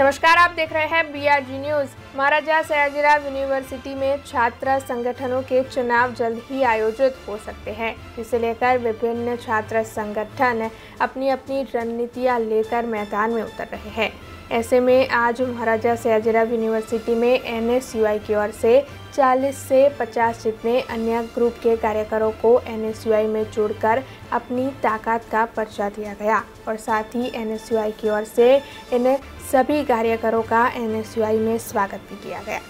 नमस्कार, आप देख रहे हैं B R G news Maharaja Sayajirao university में छात्र संगठनों के चुनाव जल्द ही आयोजित हो सकते हैं। जिसे लेकर विभिन्न छात्र संगठन अपनी अपनी रणनीतियाँ लेकर मैदान में उतर रहे हैं। ऐसे में आज महाराजा सयाजीराव यूनिवर्सिटी में एन की ओर से 40 से 50 जितने अन्य ग्रुप के कार्यकरों को एन में जोड़कर अपनी ताकत का पर्चा दिया गया और साथ ही एन की ओर से इन सभी कार्यकरों का एन में स्वागत भी किया गया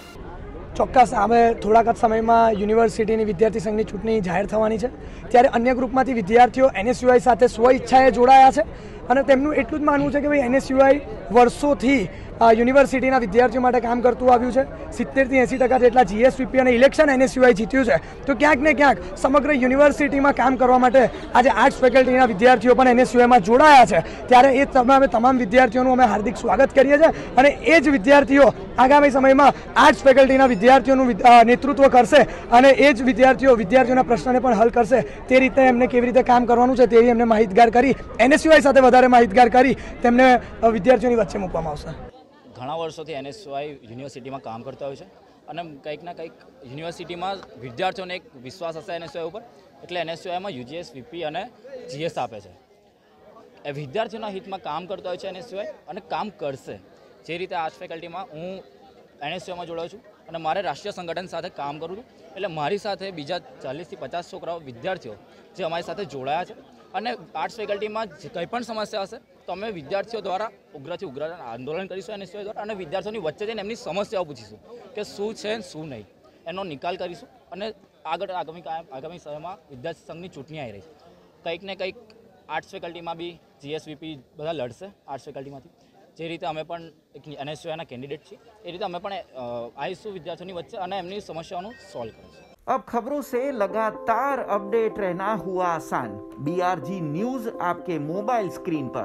ચોક્કસ હવે થોડાક જ સમયમાં યુનિવર્સિટીની વિદ્યાર્થી સંઘની ચૂંટણી જાહેર થવાની છે ત્યારે અન્ય ગ્રુપમાંથી વિદ્યાર્થીઓ એનએસયુઆઈ સાથે સ્વ ઈચ્છાએ જોડાયા છે અને તેમનું એટલું જ માનવું છે કે ભાઈ એનએસયુઆઈ વર્ષોથી અ, યુનિવર્સિટીના વિદ્યાર્થીઓ માટે કામ કરતું આવ્યું છે. સિત્તેરથી એંસી ટકા જેટલા જીએસવીપી અને ઇલેક્શન એનએસયુઆઈ જીત્યું છે. તો ક્યાંક ને ક્યાંક સમગ્ર યુનિવર્સિટીમાં કામ કરવા માટે આજે આર્ટ્સ ફેકલ્ટીના વિદ્યાર્થીઓ પણ એને સિવાયમાં જોડાયા છે. ત્યારે એ તમામે તમામ વિદ્યાર્થીઓનું અમે હાર્દિક સ્વાગત કરીએ છીએ અને એ જ વિદ્યાર્થીઓ આગામી સમયમાં આર્ટ્સ ફેકલ્ટીના વિદ્યાર્થીઓનું નેતૃત્વ કરશે અને એ જ વિદ્યાર્થીઓ વિદ્યાર્થીઓના પ્રશ્નને પણ હલ કરશે. તે રીતે એમને કેવી રીતે કામ કરવાનું છે તેવી એમને માહિતગાર કરી એનએસયુઆઈ સાથે વધારે માહિતગાર કરી તેમને વિદ્યાર્થીઓની વચ્ચે મૂકવામાં આવશે. ઘણા વર્ષોથી એનએસવાય યુનિવર્સિટીમાં કામ કરતા હોય છે અને કંઈક ના કંઈક યુનિવર્સિટીમાં વિદ્યાર્થીઓને એક વિશ્વાસ હશે એનએસવાય ઉપર, એટલે એનએસવાયમાં યુજીએસ, વીપી અને જીએસ આપે છે. એ વિદ્યાર્થીઓના હિતમાં કામ કરતો હોય છે એનએસવાય અને કામ કરશે. જે રીતે આર્ટ્સ ફેકલ્ટીમાં હું એનએસવાયમાં જોડાઉં છું અને મારે રાષ્ટ્રીય સંગઠન સાથે કામ કરું છું, એટલે મારી સાથે બીજા ચાલીસથી પચાસ છોકરાઓ, વિદ્યાર્થીઓ જે અમારી સાથે જોડાયા છે. અને આર્ટ્સ ફેકલ્ટીમાં જે કંઈ પણ સમસ્યા હશે તો અમે વિદ્યાર્થીઓ દ્વારા ઉગ્રથી ઉગ્ર આંદોલન કરીશું એનએસયુઆઈ દ્વારા અને વિદ્યાર્થીઓની વચ્ચે જઈને એમની સમસ્યાઓ પૂછીશું કે શું છે ને શું નહીં એનો નિકાલ કરીશું અને આગળ આગામી કાયમ આગામી સમયમાં વિદ્યાર્થી સંઘની ચૂંટણી આવી રહી છે કંઈક ને કંઈક આર્ટ્સ ફેકલ્ટીમાં બી જીએસવીપી બધા લડશે આર્ટ્સ ફેકલ્ટીમાંથી જે રીતે અમે પણ એક એનએસયુઆઈના કેન્ડિડેટ છીએ એ રીતે અમે પણ અ, આવીશું વિદ્યાર્થીઓની વચ્ચે અને એમની સમસ્યાઓનું સોલ્વ કરીશું अब खबरों से लगातार अपडेट रहना हुआ आसान बीआरजी न्यूज आपके मोबाइल स्क्रीन पर